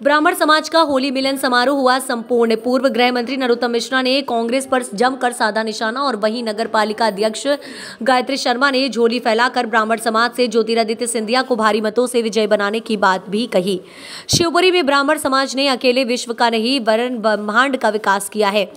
ब्राह्मण समाज का होली मिलन समारोह हुआ संपूर्ण। पूर्व गृह मंत्री नरोत्तम मिश्रा ने कांग्रेस पर जमकर साधा निशाना और वहीं नगर पालिका अध्यक्ष गायत्री शर्मा ने झोली फैलाकर ब्राह्मण समाज से ज्योतिरादित्य सिंधिया को भारी मतों से विजय बनाने की बात भी कही। शिवपुरी में ब्राह्मण समाज ने अकेले विश्व का नहीं, वरण ब्रह्मांड का विकास किया है।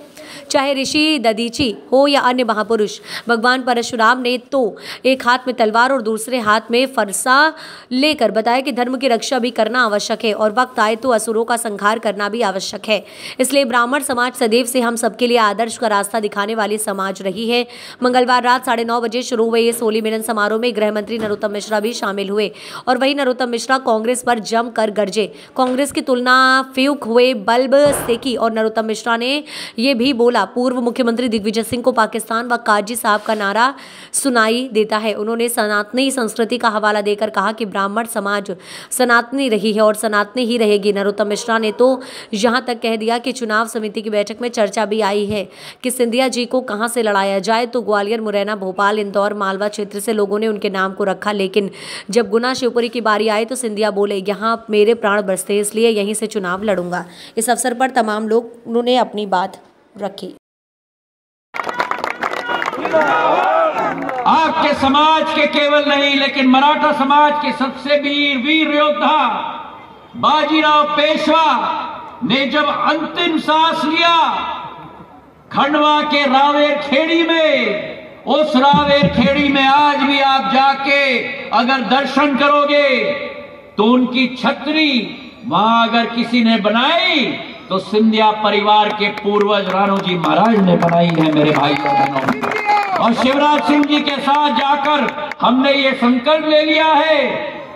चाहे ऋषि ददीची हो या अन्य महापुरुष, भगवान परशुराम ने तो एक हाथ में तलवार और दूसरे हाथ में फरसा लेकर बताया कि धर्म की रक्षा भी करना आवश्यक है और वक्त आए तो असुरों का संहार करना भी आवश्यक है। इसलिए ब्राह्मण समाज सदैव से हम सबके लिए आदर्श का रास्ता दिखाने वाली समाज रही है। मंगलवार रात साढ़े नौ बजे शुरू हुए इस होली मिलन समारोह में गृह मंत्री नरोत्तम मिश्रा भी शामिल हुए और वही नरोत्तम मिश्रा कांग्रेस पर जमकर गरजे। कांग्रेस की तुलना फ्यूक हुए बल्ब से की और नरोत्तम मिश्रा ने ये भी बोला, पूर्व मुख्यमंत्री दिग्विजय सिंह को पाकिस्तान व काजी साहब का नारा सुनाई देता है। उन्होंने सनातनी संस्कृति का हवाला देकर कहा कि ब्राह्मण समाज सनातनी रही है और सनातनी ही रहेगी। नरोत्तम मिश्रा ने तो यहाँ तक कह दिया कि चुनाव समिति की बैठक में चर्चा भी आई है कि सिंधिया जी को कहाँ से लड़ाया जाए। तो ग्वालियर, मुरैना, भोपाल, इंदौर, मालवा क्षेत्र से लोगों ने उनके नाम को रखा। लेकिन जब गुना शिवपुरी की बारी आई तो सिंधिया बोले, यहाँ मेरे प्राण बरसते, इसलिए यहीं से चुनाव लड़ूँगा। इस अवसर पर तमाम लोग, उन्होंने अपनी बात रखी। आपके समाज के केवल नहीं, लेकिन मराठा समाज के सबसे वीर वीर योद्धा, बाजीराव पेशवा ने जब अंतिम सांस लिया, खंडवा के रावेर खेड़ी में, उस रावेर खेड़ी में आज भी आप जाके अगर दर्शन करोगे तो उनकी छतरी वहाँ अगर किसी ने बनाई तो सिंधिया परिवार के पूर्वज रानू जी महाराज ने बनाई है मेरे भाई और बहनों। और शिवराज सिंह जी के साथ जाकर हमने ये संकल्प ले लिया है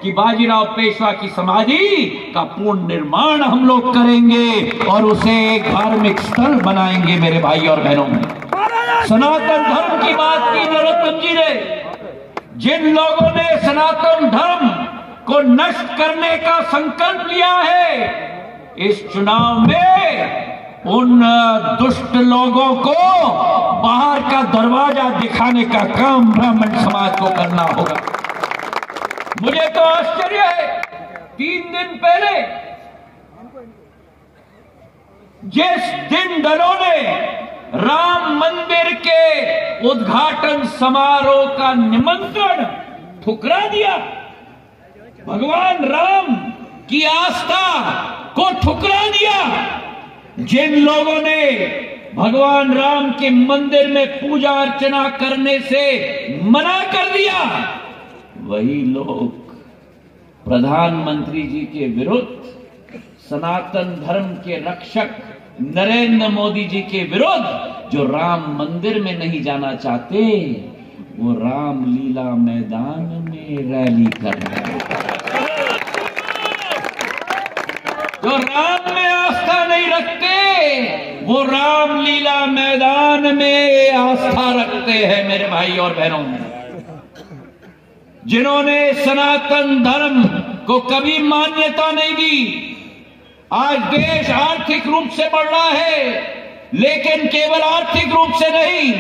कि बाजीराव पेशवा की समाधि का पूर्ण निर्माण हम लोग करेंगे और उसे एक धार्मिक स्थल बनाएँगे मेरे भाई और बहनों में। सनातन धर्म की बात की नरोत्तम जी ने। जिन लोगों ने सनातन धर्म को नष्ट करने का संकल्प लिया है इस चुनाव में उन दुष्ट लोगों को बाहर का दरवाज़ा दिखाने का काम ब्राह्मण समाज को करना होगा। मुझे तो आश्चर्य है, तीन दिन पहले जिस दिन दलों ने राम मंदिर के उद्घाटन समारोह का निमंत्रण ठुकरा दिया, भगवान राम की आस्था को ठुकरा दिया। जिन लोगों ने भगवान राम के मंदिर में पूजा अर्चना करने से मना कर दिया, वही लोग प्रधानमंत्री जी के विरुद्ध, सनातन धर्म के रक्षक नरेंद्र मोदी जी के विरुद्ध जो राम मंदिर में नहीं जाना चाहते, वो रामलीला मैदान में रैली कर रहे हैं। जो राम में आस्था नहीं रखते, वो रामलीला मैदान में आस्था रखते हैं, मेरे भाई और बहनों। जिन्होंने सनातन धर्म को कभी मान्यता नहीं दी, आज देश आर्थिक रूप से बढ़ रहा है, लेकिन केवल आर्थिक रूप से नहीं,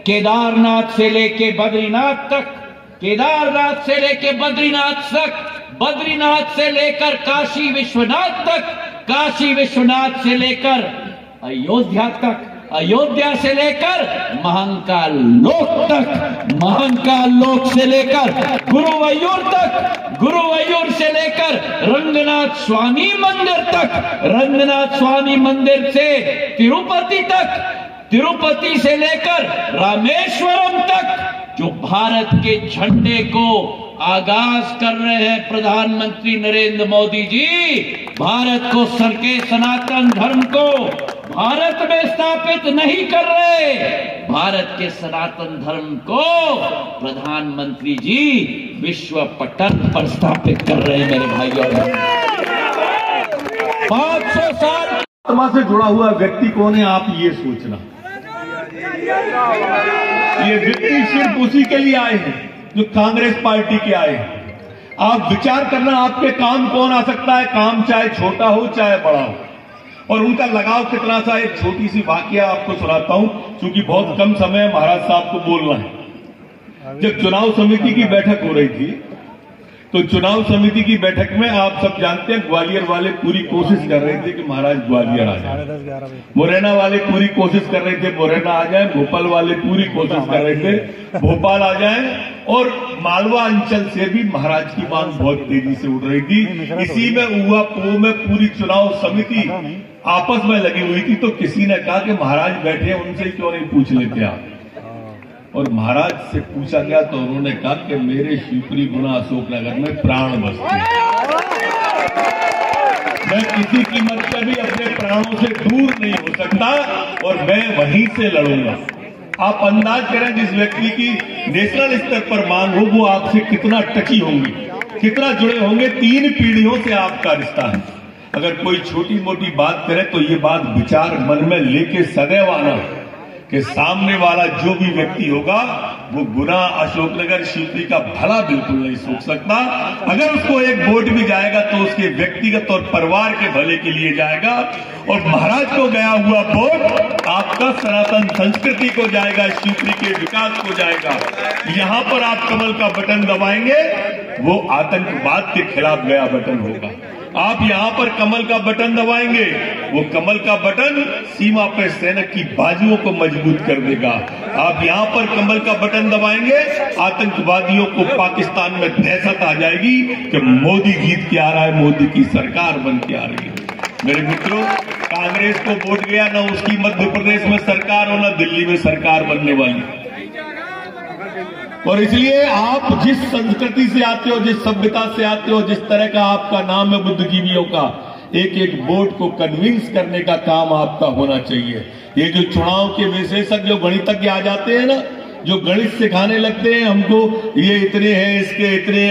केदारनाथ से लेके बद्रीनाथ तक, केदारनाथ से लेके बद्रीनाथ तक बद्रीनाथ से लेकर काशी विश्वनाथ तक, काशी विश्वनाथ से लेकर अयोध्या तक, अयोध्या से लेकर महंकाल लोक तक, महंकाल लोक से लेकर गुरुवयूर तक, गुरुवयूर से लेकर रंगनाथ स्वामी मंदिर तक, रंगनाथ स्वामी मंदिर से तिरुपति तक, तिरुपति से लेकर रामेश्वरम तक, जो भारत के झंडे को आगाज़ कर रहे हैं प्रधानमंत्री नरेंद्र मोदी जी। भारत को सर के सनातन धर्म को भारत में स्थापित नहीं कर रहे। भारत के सनातन धर्म को प्रधानमंत्री जी विश्व पटल पर स्थापित कर रहे हैं, मेरे भाई और पाँच सौ साल आत्मा से जुड़ा हुआ व्यक्ति कौन है, आप ये सोचना। ये व्यक्ति सिर्फ़ उसी के लिए आए हैं। जो कांग्रेस पार्टी के आए। आप विचार करना, आपके काम कौन आ सकता है? काम चाहे छोटा हो, चाहे बड़ा हो। और उनका लगाव कितना सा एक छोटी सी वाक्य आपको सुनाता हूँ, क्योंकि बहुत कम समय महाराज साहब को बोलना है। जब चुनाव समिति की बैठक हो रही थी तो चुनाव समिति की बैठक में आप सब जानते हैं ग्वालियर वाले पूरी कोशिश कर रहे थे कि महाराज ग्वालियर आ जाए। मुरैना वाले पूरी कोशिश कर रहे थे मुरैना आ जाए। भोपाल वाले पूरी कोशिश कर रहे थे भोपाल आ जाए। और मालवा अंचल से भी महाराज की मांग बहुत तेज़ी से उठ रही थी। इसी में हुआ पो में पूरी चुनाव समिति आपस में लगी हुई थी तो किसी ने कहा कि महाराज बैठे उनसे क्यों नहीं पूछ लेते आप? और महाराज से पूछा गया तो उन्होंने कहा कि मेरे शिवपुरी गुना अशोकनगर में प्राण बसते मैं किसी कीमत पर भी अपने प्राणों से दूर नहीं हो सकता और मैं वहीं से लड़ूँगा। आप अंदाज करें जिस व्यक्ति की नेशनल स्तर पर मांग हो, वो आपसे कितना टची होंगी? कितना जुड़े होंगे? तीन पीढ़ियों से आपका रिश्ता है। अगर कोई छोटी मोटी बात करे तो ये बात विचार मन में लेके सदैव आना। कि सामने वाला जो भी व्यक्ति होगा, वो गुना अशोकनगर शिवपुरी का भला बिल्कुल नहीं सोच सकता। अगर उसको एक वोट भी जाएगा तो उसके व्यक्तिगत और परिवार के भले के लिए जाएगा। और महाराज को गया हुआ वोट आपका सनातन संस्कृति को जाएगा शिवपुरी के विकास को जाएगा। यहाँ पर आप कमल का बटन दबाएँगे, वो आतंकवाद के खिलाफ गया बटन होगा। आप यहाँ पर कमल का बटन दबाएँगे। वो कमल का बटन सीमा पर सैनिक की बाजुओं को मज़बूत कर देगा। आप यहाँ पर कमल का बटन दबाएँगे, आतंकवादियों को पाकिस्तान में दहशत आ जाएगी कि मोदी जीत के आ रहा है, मोदी की सरकार बन के आ रही है। मेरे मित्रों, कांग्रेस को वोट गया, ना उसकी मध्य प्रदेश में सरकार हो ना दिल्ली में सरकार बनने वाली। और इसलिए आप जिस संस्कृति से आते हो, जिस सभ्यता से आते हो, जिस तरह का आपका नाम है बुद्धिजीवियों का एक एक बोर्ड को कन्विंस करने का काम आपका होना चाहिए। ये जो चुनाव के विशेषज्ञ जो गणितज्ञ आ जाते हैं ना, जो गणित सिखाने लगते हैं, हमको ये इतने हैं, इसके इतने